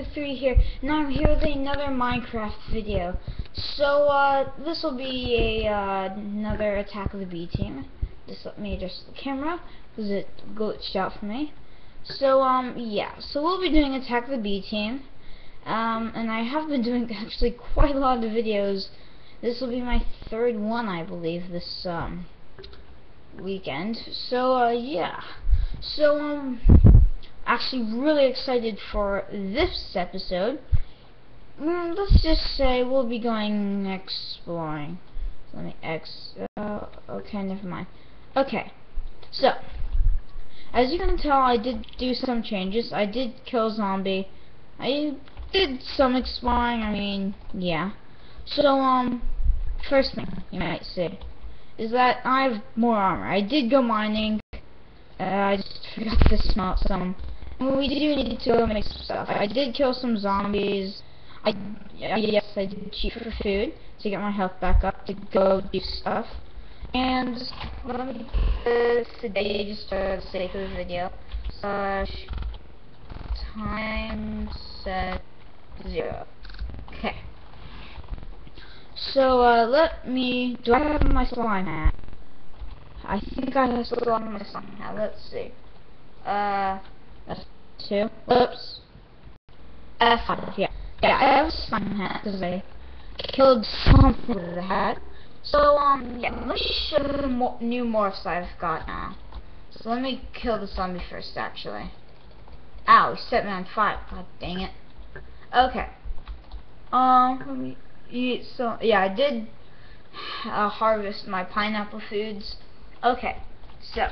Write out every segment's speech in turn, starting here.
3 here, and I'm here with another Minecraft video. So, uh, this will be a, uh, another Attack of the B Team. Just let me adjust the camera, because it glitched out for me. So, um, yeah, so we'll be doing Attack of the B Team. Um, and I have been doing actually quite a lot of videos. This will be my third one, I believe, this, um, weekend. So, uh, yeah. So, um, actually really excited for this episode. Mm, let's just say we'll be going exploring. Let me X. Uh, okay, never mind. Okay, so as you can tell, I did do some changes. I did kill zombie. I did some exploring. I mean, yeah. So um, first thing you might say is that I have more armor. I did go mining. Uh, I just forgot to smelt some we do need to make stuff. I did kill some zombies. I yes, I did cheat for food to get my health back up to go do stuff. And let me uh, today just for the sake of the video slash time set zero. Okay. So uh, let me. Do I have my slime hat? I think I have slime on my slime hat. Let's see. Uh. Two. Oops. F5, yeah. Yeah, I a slime hat because I killed something with the hat. So, um, yeah, let me show the mo new morphs I've got now. So let me kill the zombie first, actually. Ow, he set me on fire. God dang it. Okay. Um, let me eat so, yeah, I did uh, harvest my pineapple foods. Okay, so,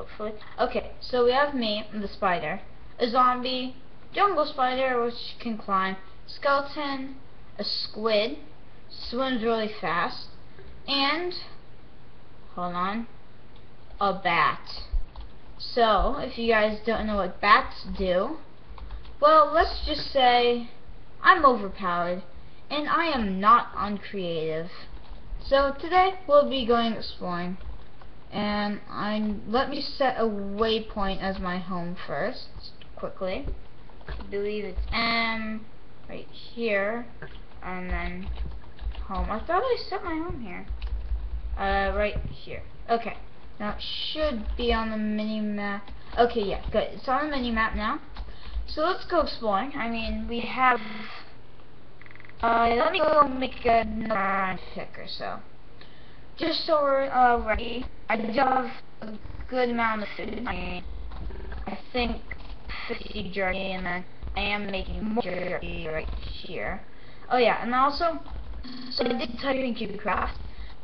hopefully. Okay, so we have me, the spider, a zombie, jungle spider, which can climb, skeleton, a squid, swims really fast, and, hold on, a bat. So, if you guys don't know what bats do, well, let's just say I'm overpowered, and I am not uncreative. So today, we'll be going exploring and I let me set a waypoint as my home first quickly. I believe it's M right here and then home. I thought I set my home here. Uh, right here. Okay. Now it should be on the mini map. Okay yeah good. It's on the mini map now. So let's go exploring. I mean we have uh, let me go make another pick or so just so we're uh, ready, I do have a good amount of food. I I think 50 jerky, and then I am making more jerky right here. Oh yeah, and also, so I did type in QCraft,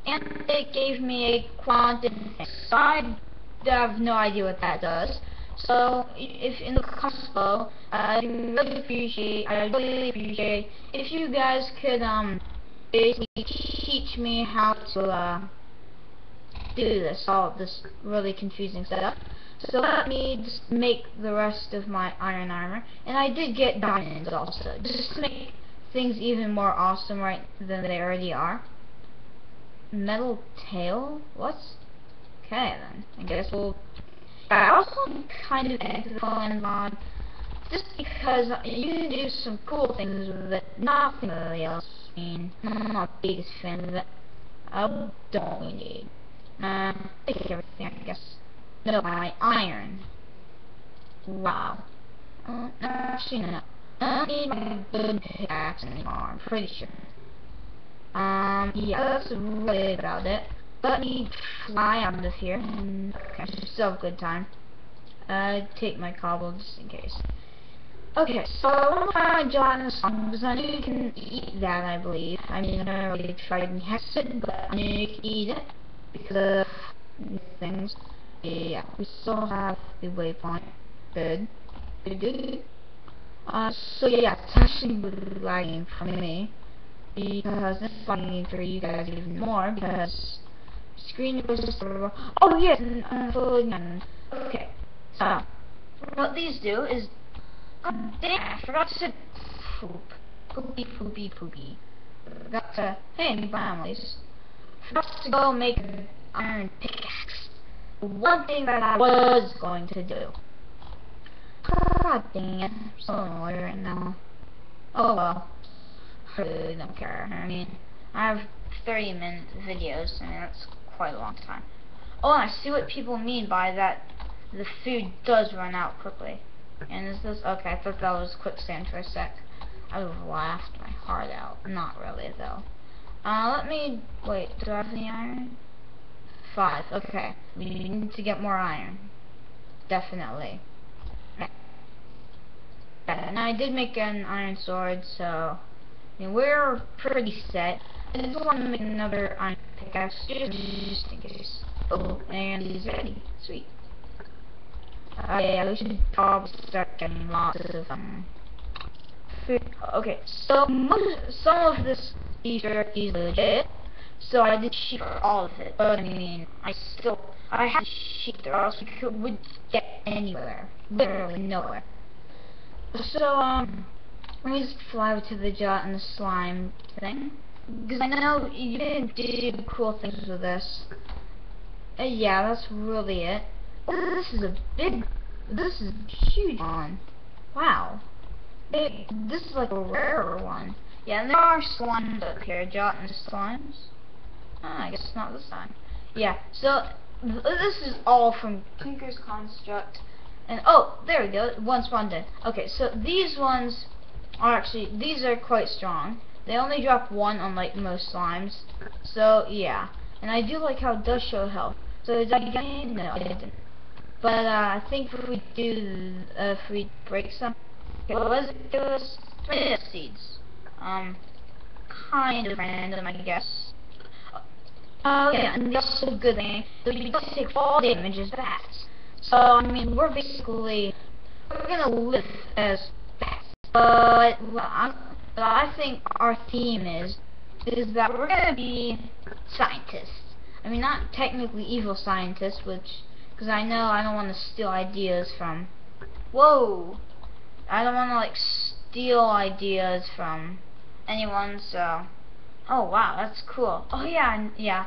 and it gave me a quantity. So I have no idea what that does. So if in the comments below, I really appreciate, I really appreciate if you guys could um basically teach me how to uh, do this, all this really confusing setup. So let me just make the rest of my iron armor. And I did get diamonds also, just to make things even more awesome right than they already are. Metal tail? What? Okay then, I guess we'll... I also kind of ethical and mod, just because you can do some cool things with it, nothing really else. I mean, I'm not the biggest fan of it. I don't we need? Uh, take everything, I guess. No, my iron. Wow. Uh, actually, no. I don't need my good pickaxe anymore, I'm pretty sure. Um, yeah, that's really about it. Let me fly out of here. Okay, still have a good time. Uh, take my cobble just in case. Okay, so I want to find gelatinous because I know you can eat that, I believe. I mean, I never really tried and it, but I know you can eat it because of things. Yeah, we still have the waypoint. Good. Good, good. Uh, so yeah, it's actually lagging for me because it's lagging for you guys even more because screen to Oh yes, and, okay. So what these do is I forgot to poop. Poopy, poopy, poopy. Forgot to, hey, families. Forgot to go make an iron pickaxe. One thing that I was going to do. God dang it. I'm so annoyed right now. Oh well. I really don't care. I mean, I have 30 minute videos, and that's quite a long time. Oh, I see what people mean by that the food does run out quickly. And is this, okay, I thought that was quicksand for a sec. I laughed my heart out. Not really, though. Uh, let me, wait, do I have any iron? Five, okay. We need to get more iron. Definitely. And I did make an iron sword, so I mean, we're pretty set. I just want to make another iron pickaxe just in case. Oh, and he's ready. Sweet. Uh, yeah, we should probably start getting lots of um. Okay, so most, some of this jerky is legit, so I did sheep for all of it. But I mean, I still I had sheep or else we could would get anywhere, literally nowhere. So, um, let me just fly to the jar and the slime thing. Because I know you do cool things with this. Uh, yeah, that's really it. This is a big, this is a huge one. Wow. It, this is like a rarer one. Yeah, and there are slimes up here, Jot and slimes. Oh, I guess not this time. Yeah, so th this is all from Tinker's Construct. And oh, there we go. One spawned in. Okay, so these ones are actually these are quite strong. They only drop one unlike most slimes. So yeah. And I do like how it does show health. So did I get? No, I didn't. But uh, I think if we do uh, if we break some does it give us? Tomato seeds. Um kind of random I guess. Oh yeah, and the also good thing is we take fall damage as bats. So, I mean, we're basically, we're gonna live as bats. But, what I, what I think our theme is, is that we're gonna be scientists. I mean, not technically evil scientists, which, because I know I don't want to steal ideas from, whoa, I don't want to, like, steal ideas from anyone, so, oh, wow, that's cool. Oh, yeah, yeah,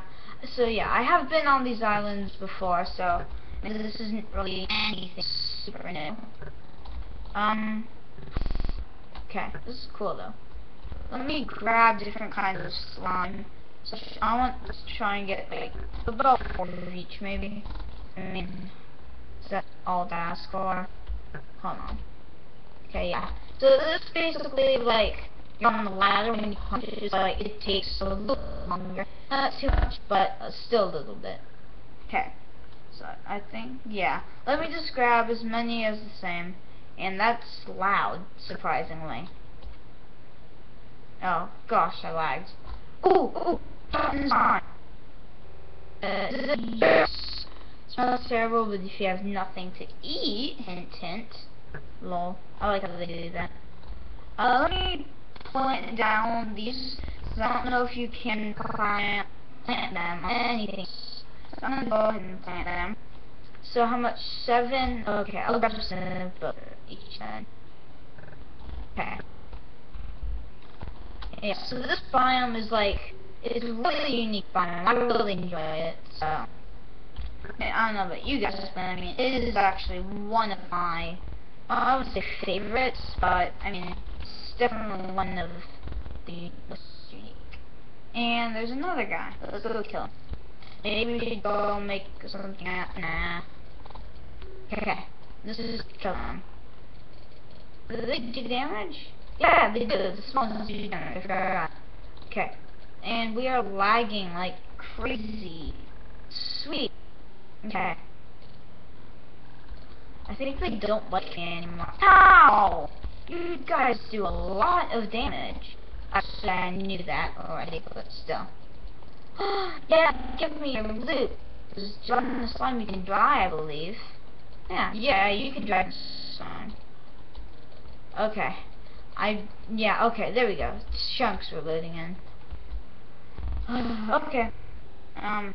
so, yeah, I have been on these islands before, so, this isn't really anything super new. Um, okay, this is cool though. Let me grab different kinds of slime. So I want to try and get like about four of each maybe. I mean, is that all to ask for? Hold on. Okay, yeah. So this is basically like you're on the ladder when you punch it, like it takes a little longer. Not too much, but uh, still a little bit. Okay so I think, yeah. Let me just grab as many as the same. And that's loud, surprisingly. Oh, gosh, I lagged. Ooh, ooh, Uh, yes. Smells terrible, but if you have nothing to eat, hint, hint. Lol. I like how they do that. Uh, let me plant down these. I don't know if you can plant, plant them anything. So I'm gonna go ahead and plant them. So how much? Seven? Okay, I'll grab seven of each then. Okay. Yeah, so this biome is like, it's really unique biome. I really enjoy it, so. I don't know about you guys, but I mean, it is actually one of my, well, I would say favorites, but I mean, it's definitely one of the most unique. And there's another guy. Let's go kill him. Maybe we should go make something happen. Nah. Okay. This is kill them. Do they do damage? Yeah, they do. The small ones do damage. Okay. And we are lagging like crazy. Okay. I think they don't like me anymore. Ow! You guys do a lot of damage. Actually, I knew that already, but still. yeah, give me your loot. There's John the slime you can dry, I believe. Yeah, yeah, you can drag slime. Okay. I, yeah, okay, there we go. Chunks were loading in. okay. Um,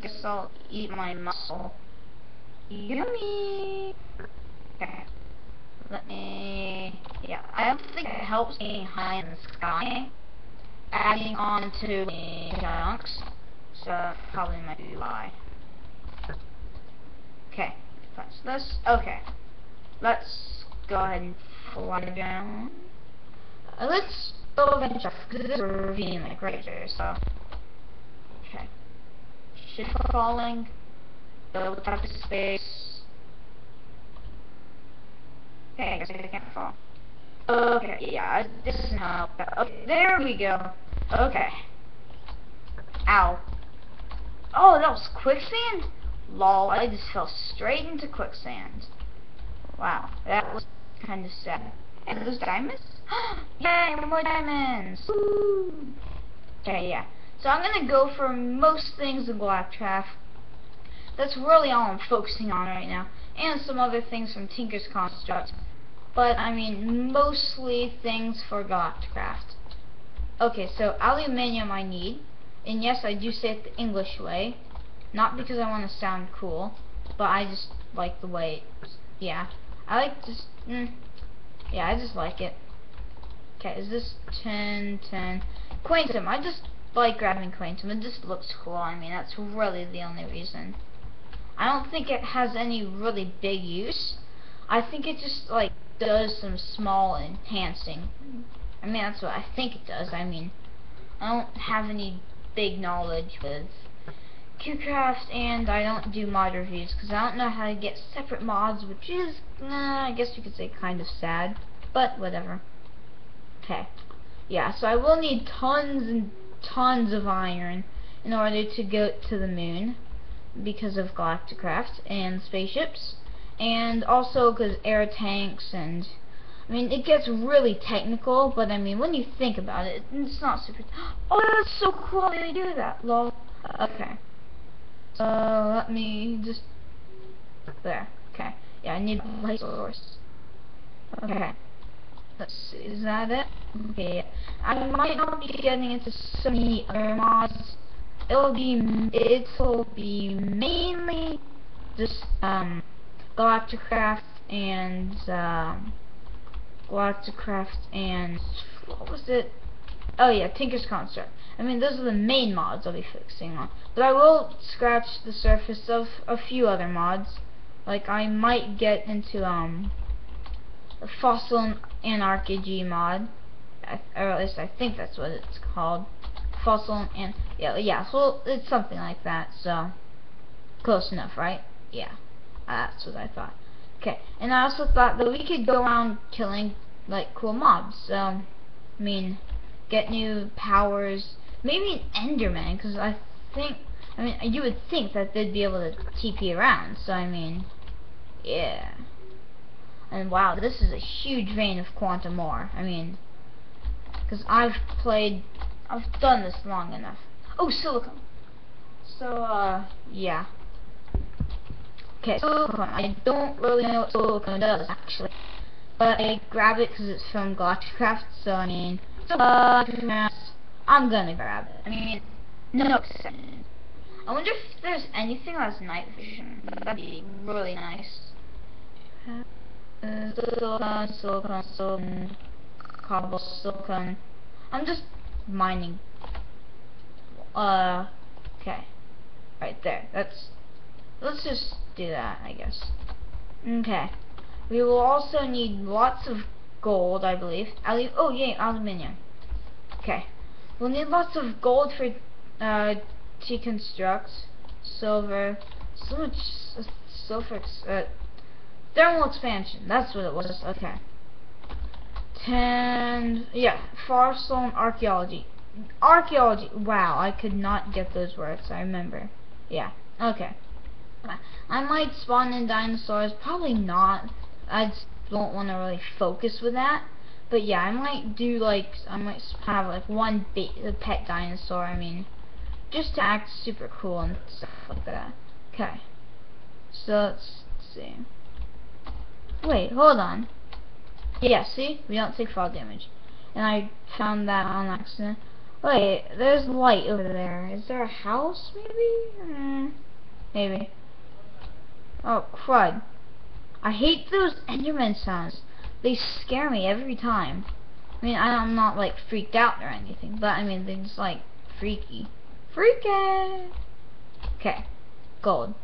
guess I'll eat my muscle. Yummy! Okay. Let me, yeah, I don't think it helps being high in the sky adding on to the chunks. So probably might be why. Okay, that's this. Okay. let's go ahead and fly down. Uh, let's go venture because this is a ravine like right here, so. Ship falling. Go tap space. Okay, I guess I can't fall. Okay, yeah, this is how. Okay, there we go. Okay. Ow. Oh, that was quicksand? Lol, I just fell straight into quicksand. Wow, that was kind of sad. And those diamonds? Yay, more diamonds! Woo! Okay, yeah. So I'm gonna go for most things in Galacticraft. That's really all I'm focusing on right now. And some other things from Tinker's Construct. But, I mean, mostly things for Galacticraft. Okay, so aluminium I need. And yes, I do say it the English way. Not because I want to sound cool, but I just like the way, it, yeah. I like just, mm, yeah, I just like it. Okay, is this 10, 10? Quantum, I just like grabbing Quantum. It just looks cool. I mean, that's really the only reason. I don't think it has any really big use. I think it just, like, does some small enhancing. I mean, that's what I think it does. I mean, I don't have any big knowledge with QCraft, and I don't do mod reviews because I don't know how to get separate mods, which is, uh, I guess you could say, kind of sad. But whatever. Okay. Yeah, so I will need tons and tons of iron in order to go to the moon because of Galacticraft and spaceships and also because air tanks and I mean it gets really technical but I mean when you think about it it's not super oh that's so cool they do that lol okay. So let me just there okay. Yeah I need light source. Okay let's see is that it okay I might not be getting into so many other mods it'll be it'll be mainly just um Galacticraft and um, Galacticraft and what was it? Oh yeah, Tinker's Construct. I mean, those are the main mods I'll be fixing on. But I will scratch the surface of a few other mods. Like I might get into um Fossil Anarchy mod, or at least I think that's what it's called. Fossil and yeah, yeah. So it's something like that. So close enough, right? Yeah. That's what I thought. Okay, and I also thought that we could go around killing, like, cool mobs. So, I mean, get new powers. Maybe an Enderman, because I think, I mean, you would think that they'd be able to TP around. So, I mean, yeah. And wow, this is a huge vein of Quantum Ore. I mean, because I've played, I've done this long enough. Oh, silicon. So, uh, yeah. Okay, silicone. I don't really know what silicone does, actually. But I grab it because it's from Galacticraft, so I mean, uh, I'm gonna grab it. I mean, no exception. I wonder if there's anything that's night vision. That'd be really nice. Silicon, silicon, silicon, cobble, silicon. I'm just mining. Uh, okay. Right there. That's let's just do that, I guess. Okay. We will also need lots of gold, I believe. Ali oh, yeah, aluminium. Okay. We'll need lots of gold for uh, to construct. Silver. So much silver. Uh, thermal expansion. That's what it was. Okay. Ten. Yeah. Fossil archaeology. Archaeology. Wow, I could not get those words. I remember. Yeah. Okay. I might spawn in dinosaurs. Probably not. I just don't want to really focus with that. But yeah, I might do like, I might have like one pet dinosaur, I mean, just to act super cool and stuff like that. Okay. So, let's see. Wait, hold on. Yeah, see? We don't take fall damage. And I found that on accident. Wait, there's light over there. Is there a house, maybe? Mm, maybe. Oh, crud. I hate those Enderman sounds. They scare me every time. I mean, I'm not, like, freaked out or anything, but, I mean, they're just, like, freaky. Freaky! Okay. Gold.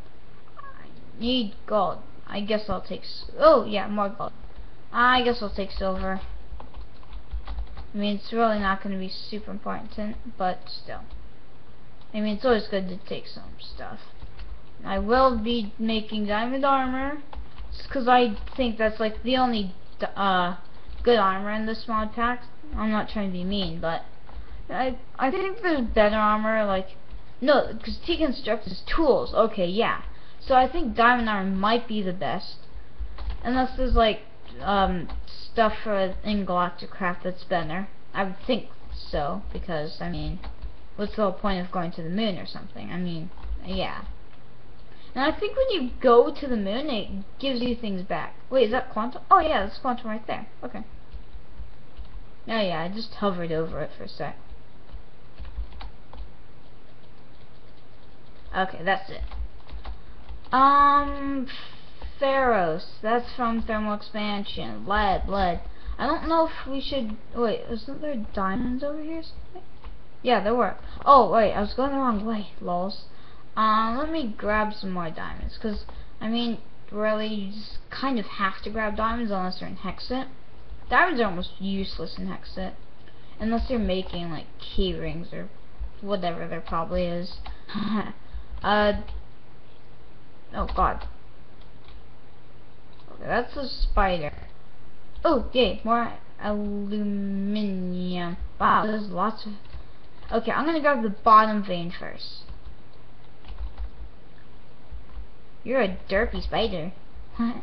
I need gold. I guess I'll take. Oh yeah, more gold. I guess I'll take silver. I mean, it's really not going to be super important, but still. I mean, it's always good to take some stuff. I will be making diamond armor, because I think that's like the only uh, good armor in this mod pack. I'm not trying to be mean, but I I think there's better armor, like, no, because T-Construct is tools, okay, yeah. So I think diamond Iron might be the best, unless there's like, um, stuff for in Galacticraft that's better. I would think so, because, I mean, what's the whole point of going to the moon or something? I mean, yeah. And I think when you go to the moon, it gives you things back. Wait, is that quantum? Oh yeah, that's quantum right there. Okay. Oh yeah, I just hovered over it for a sec. Okay, that's it. Um, Ferrous. That's from Thermal Expansion. Lead, lead. I don't know if we should... Wait, isn't there diamonds over here? Yeah, there were. Oh, wait, I was going the wrong way. Lols. Uh, let me grab some more diamonds. Because, I mean, really, you just kind of have to grab diamonds unless you're in Hexxit. Diamonds are almost useless in Hexxit. Unless you're making, like, key rings or whatever there probably is. uh, oh, God. Okay, that's a spider. Oh, yay, more aluminium. Wow, there's lots of... Okay, I'm gonna grab the bottom vein first. You're a derpy spider. Huh?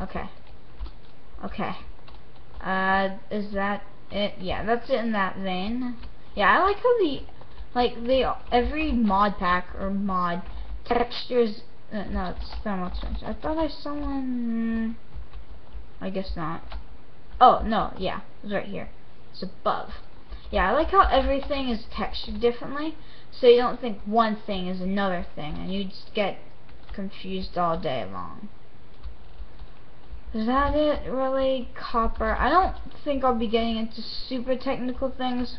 Okay. Okay. Uh, is that it? Yeah, that's it in that vein. Yeah, I like how the, like, they, every mod pack or mod textures, uh, no, it's thermal expansion. I thought I saw one, I guess not. Oh, no, yeah, it's right here. It's above. Yeah, I like how everything is textured differently, so you don't think one thing is another thing, and you just get confused all day long. Is that it, really? Copper. I don't think I'll be getting into super technical things.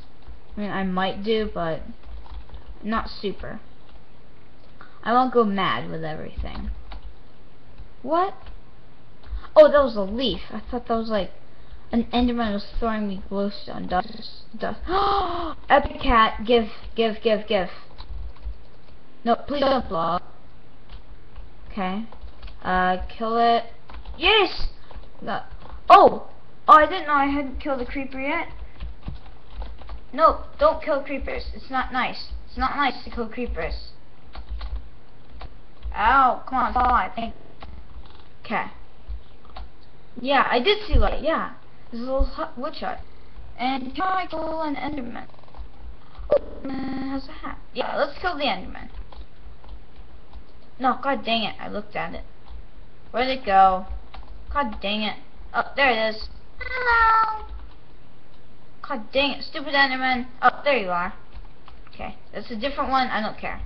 I mean, I might do, but not super. I won't go mad with everything. What? Oh, that was a leaf. I thought that was like an enderman was throwing me glowstone dust. Dust. Epic cat, give, give, give, give. No, please don't blow Okay. Uh, kill it. Yes! No. Oh! Oh, I didn't know I hadn't killed a creeper yet. No, don't kill creepers. It's not nice. It's not nice to kill creepers. Ow, come on, fly. Okay. Yeah, I did see light, yeah. There's a little hut, wood shot. And can I kill an enderman? Oh, uh, has a hat. Yeah, let's kill the enderman. No, god dang it, I looked at it. Where'd it go? God dang it. Oh, there it is. Hello! God dang it, stupid Enderman. Oh, there you are. Okay, that's a different one, I don't care.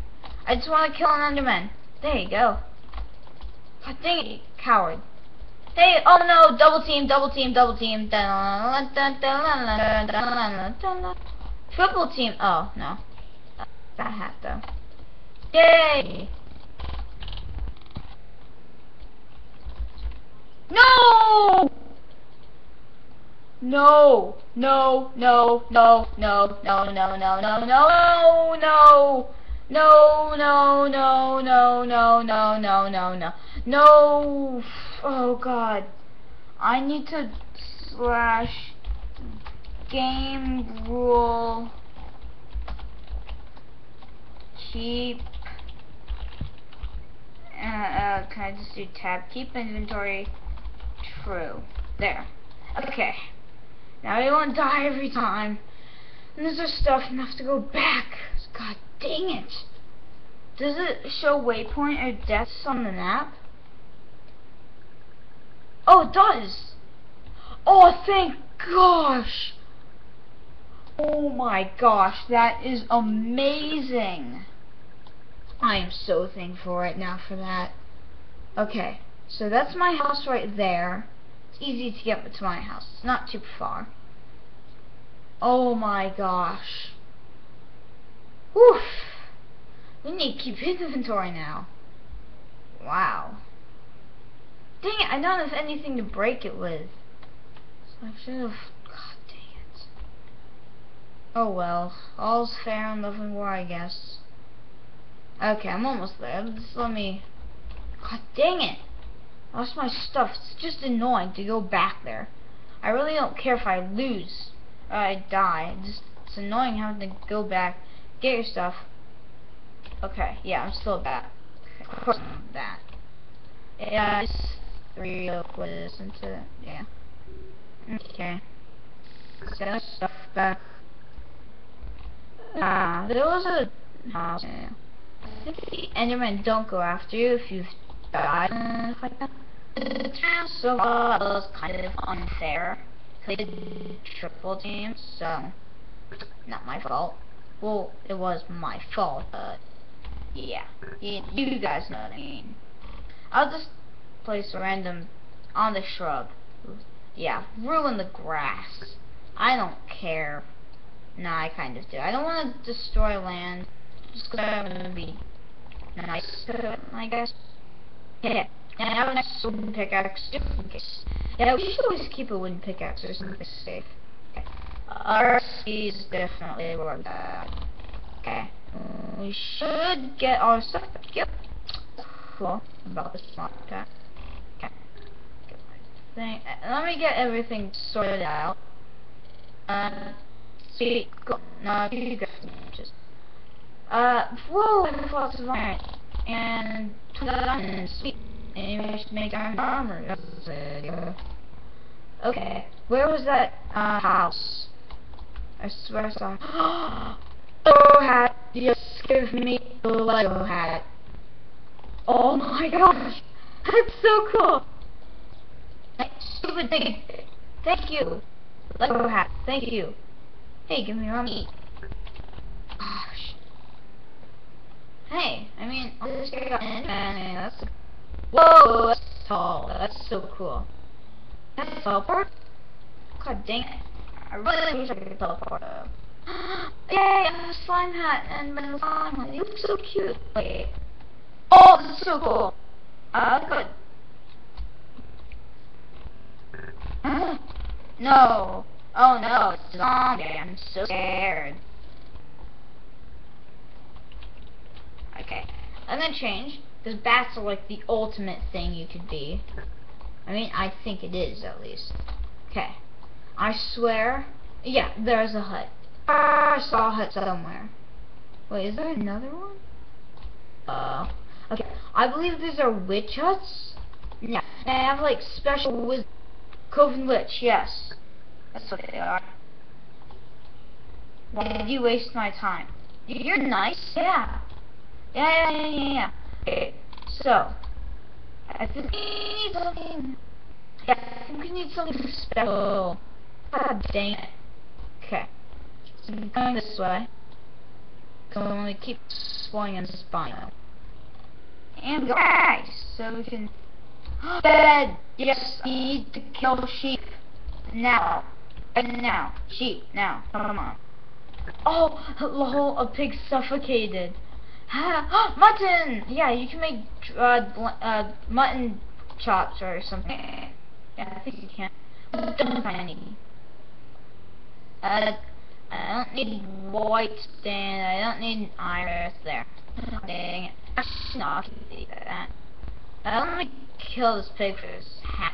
I just want to kill an Enderman. There you go. God dang it, coward. Hey, oh no, double team, double team, double team. Triple team, oh, no. That hat, though. Yay! No! No, no, no, no, no, no, no, no, no, no, no, no, no, no, no, no, no, no, no, no, no, no. Oh God, I need to slash game rule keep. Uh, uh, can I just do tab? Keep inventory true. There. Okay. Now we won't die every time. And there's just stuff have to go back. God dang it. Does it show waypoint or deaths on the map? Oh, it does. Oh, thank gosh. Oh my gosh, that is amazing. I am so thankful right now for that. Okay. So that's my house right there. It's easy to get to my house. It's not too far. Oh my gosh. Woof. We need to keep his inventory now. Wow. Dang it, I don't have anything to break it with. So I should have... God dang it. Oh well. All's fair in love and war, I guess. Okay, I'm almost there. Just let me... God dang it! Lost my stuff. It's just annoying to go back there. I really don't care if I lose or I die. It's just it's annoying having to go back, get your stuff. Okay, yeah, I'm still back. Of course I'm back. Yeah, just real quiz into it. Yeah. Okay. Our stuff back. Ah, there was a house. Yeah. I think the Endermen don't go after you if you've died and stuff like that. The town so far was kind of unfair. They did triple teams, so not my fault. Well, it was my fault, but yeah, you, you guys know what I mean. I'll just place a random on the shrub. Yeah, ruin the grass. I don't care. Nah, I kind of do. I don't want to destroy land just because I'm going to be nice I guess. Yeah, and I have a nice wooden pickaxe just in case. Yeah, we should always keep a wooden pickaxe just in case safe. Okay. Is definitely worth that. Okay. We should get our stuff. Yep. Cool. About this smart Okay. Thing. Let me get everything sorted out. Um, see, go. No, you guys just. Uh, whoa, I have lots of iron. And two. Sweet. And we should make iron armor. Okay. Where was that, uh, house? I swear I saw. Oh, hat. Just give me the Lego hat. Oh my gosh. That's so cool. Stupid thing. Thank you. Lego hat. Thank you. Hey, give me your money. Gosh. Hey, I mean, I'll just get I mean, that's... Whoa, that's tall. That's so cool. That's a teleport? God dang it. I really wish I could teleport though. Yay, a slime hat and my slime hat. You look so cute. Wait. Oh, this is so cool. Uh, good. no. Oh no, it's zombie. I'm so scared. Okay. I'm gonna change, because bats are like the ultimate thing you could be. I mean, I think it is, at least. Okay. I swear. Yeah, there's a hut. I saw a hut somewhere. Wait, is there another one? Uh, okay. I believe these are witch huts. Yeah, they have like special wisdom. Coven Witch, yes. That's what they are. Why did you waste my time? You're nice, yeah. Yeah, yeah, yeah, yeah, yeah. Okay, so. I think we need something. Yeah, I think we need something special. God dang it. Okay. So I'm going this way. So I'm going to keep spawning and spawning. And so we can Bed! Yes, I need to kill sheep. Now. And now. Sheep, now. Come on. Oh, lol, a pig suffocated. mutton! Yeah, you can make uh, uh, mutton chops or something. Yeah, I think you can. Don't find any. Uh, I don't need white stand. I don't need iris there. Dang it. I can do that. I don't like kill this pig for his hat.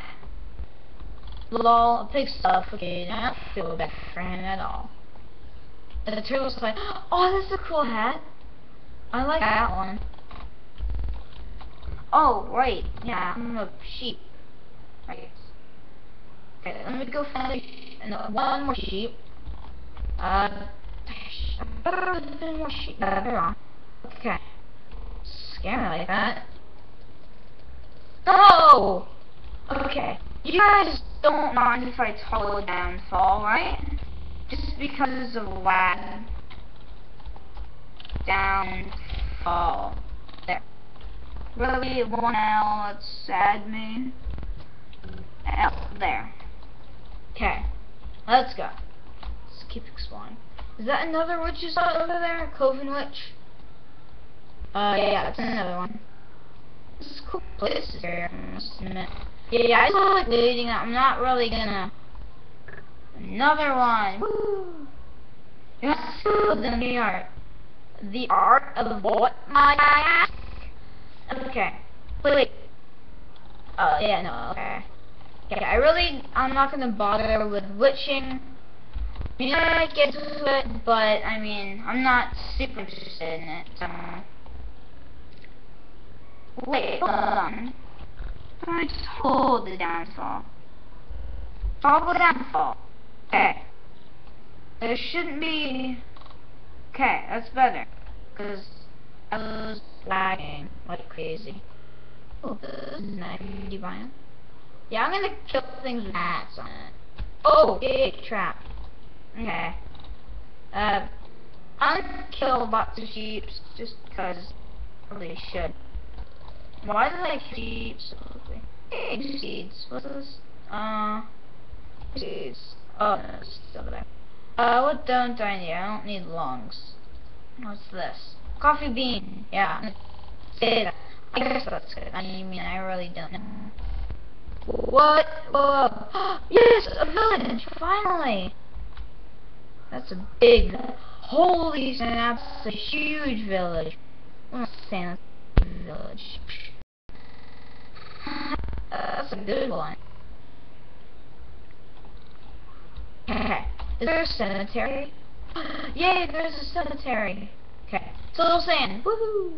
Lol, a pig suffocated. I don't feel bad for him at all. The turtle's like, oh, that's a cool hat. I like that one. Oh, right. Yeah, I'm a sheep. Right. Okay, let me go find a, one more sheep. Uh, Okay. Scare me like that. No! Okay. You guys don't mind if I toggle downfall, right? Just because of lag. Downfall. There. Really, one L, sad me. L, there. Okay. Let's go. Let's keep exploring. Is that another witch you saw over there? Coven witch? Uh, yeah, that's another one. This is cool places here, I must admit. Yeah, I just like looting. I'm not really gonna. Another one. Woo! You want to in the art? The art of what, my ass? Okay. Wait, wait. Oh, yeah, no, okay. Okay, I really, I'm not gonna bother with witching. I mean, I get to it, but, I mean, I'm not super interested in it, so. Wait, hold on. I just hold the downfall. Toggle downfall. Okay. There shouldn't be... Okay, that's better. Because I was lagging like crazy. Oh, this is 90 biome. Yeah, I'm gonna kill things with hats on it. Oh, big trap. Okay. Uh, gonna kill lots of sheep just because I should. Why do I keep something? Hey, seeds. What's this? Uh, seeds. Oh, no, it's over there. Uh, what don't I need? I don't need lungs. What's this? Coffee bean. Yeah. Say that. I guess that's good. I mean, I really don't know. What? Whoa. yes, a village! Finally! That's a big... Holy snap, that's a huge village. That's a village. That's a good one. Okay. Is there a cemetery? Yay, there's a cemetery. Okay. So sand. Woohoo!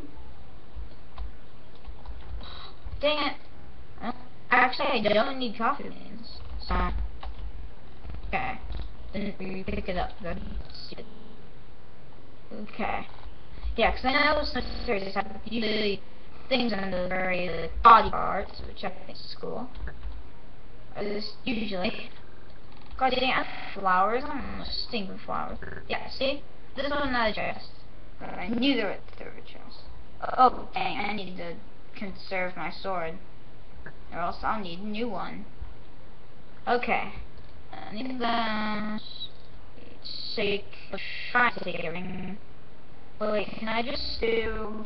Dang it. actually, I don't need coffee beans. So. Okay. Then pick it up. Good. Okay. Yeah, because I know cemeteries have usually things under the very uh, body parts, which I think is cool. Is usually. God have flowers. I'm stinking flowers. Yeah, see? This is not a. But I knew there was a chest. Oh, dang, I need to conserve my sword. Or else I'll need a new one. Okay. Need the shake to take. Wait, can I just do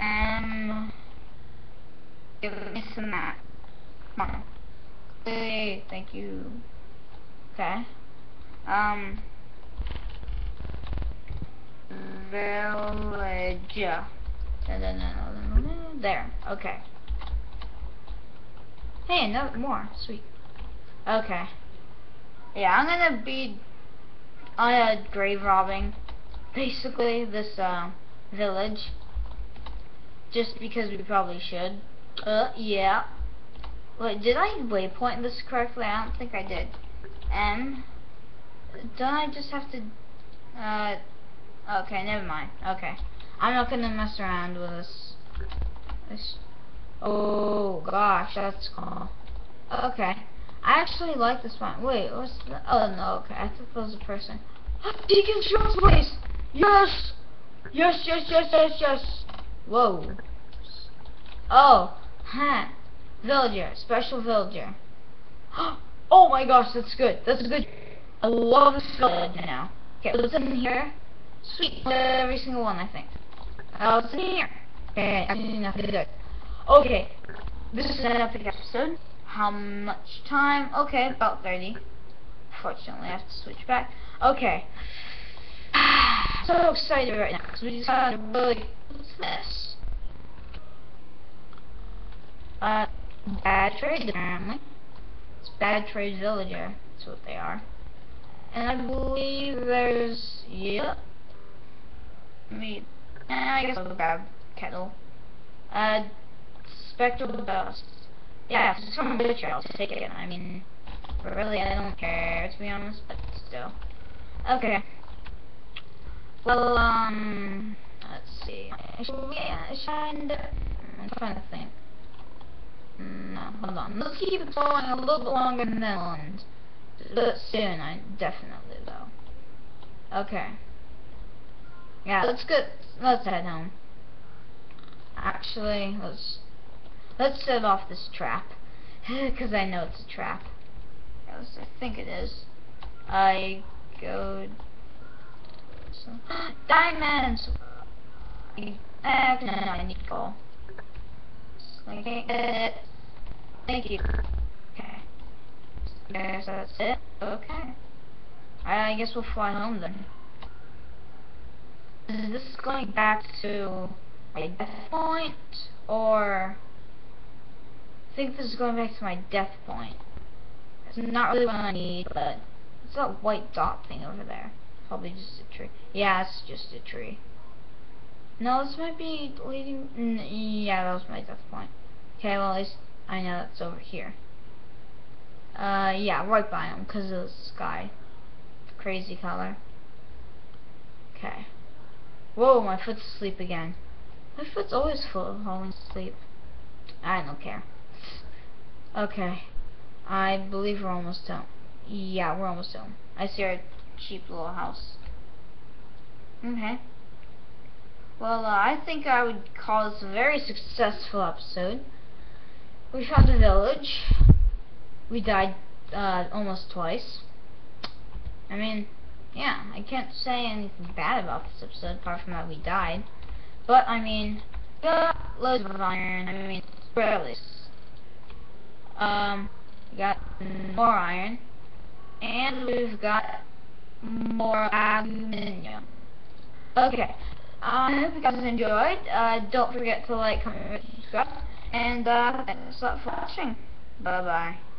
um give me some that. Come on. Hey, thank you. Okay. Um. Village. There. Okay. Hey, no more. Sweet. Okay. Yeah, I'm gonna be on a grave robbing, basically this uh, village, just because we probably should. Uh, yeah. Wait, did I waypoint this correctly? I don't think I did. And Don't I just have to, uh, okay, never mind. Okay. I'm not gonna mess around with this. this oh, gosh, that's cool. Okay. I actually like this one. Wait, what's the, oh, no, okay. I thought that was a person. Deacon Shaw's place! Yes! Yes, yes, yes, yes, yes! Whoa. Oh, huh. Villager, special villager. Oh my gosh, that's good. That's good. I love the skeleton now. Okay, what's in here? Sweet. Every single one, I think. Uh, what's in here? Okay, nothing good. Okay, this is an epic episode. How much time? Okay, about 30. Fortunately, I have to switch back. Okay. so excited right now, because we just got a really... This? Uh, bad trade, apparently. Bad Trade Villager. That's what they are. And I believe there's... Yep. Me. Eh, I guess I'll grab Kettle. Uh, Spectral Dust. Yeah, if some bitch, I'll take it. I mean, really, I don't care, to be honest, but still. Okay. Well, um, let's see. Should we, should I, I'm trying to think. No, hold on. Let's keep it going a little bit longer than that one. But soon, I definitely will. Okay. Yeah, let's get, let's head home. Actually, let's, let's set off this trap. Because I know it's a trap. Yes, I think it is. I go... So, diamonds! I, I need. I. Thank you. Okay. Guess that's it. Okay. I guess we'll fly home then. Is this going back to my death point, or I think this is going back to my death point. It's not really what I need, but it's that white dot thing over there. Probably just a tree. Yeah, it's just a tree. No, this might be leading. yeah, that was my death point. Okay, well at least I know that's over here. Uh, yeah, right by him because of the sky. Crazy color. Okay. Whoa, my foot's asleep again. My foot's always full of falling asleep. I don't care. Okay. I believe we're almost home. Yeah, we're almost home. I see our cheap little house. Okay. Well, uh, I think I would call this a very successful episode. We found a village. We died uh, almost twice. I mean, yeah, I can't say anything bad about this episode apart from that we died. But, I mean, got loads of iron. I mean, barely. Um, got more iron. And we've got more aluminium. Okay. I hope you guys enjoyed. Uh, don't forget to like, comment, and subscribe. And, uh, thanks a lot for watching. Bye-bye.